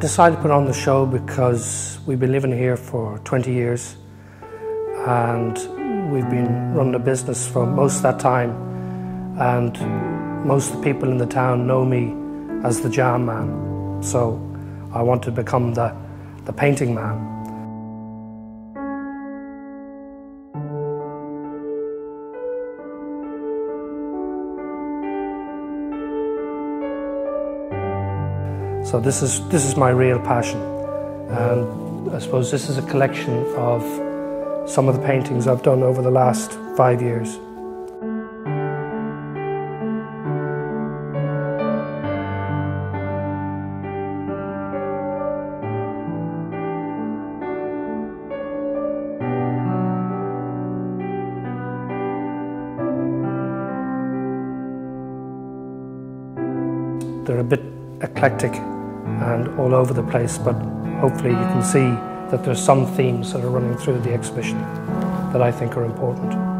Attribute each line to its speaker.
Speaker 1: decided to put on the show because we've been living here for 20 years and we've been running a business for most of that time and most of the people in the town know me as the jam man. So I want to become the, the painting man. So this is this is my real passion, and I suppose this is a collection of some of the paintings I've done over the last five years. They're a bit eclectic and all over the place, but hopefully you can see that there's some themes that are running through the exhibition that I think are important.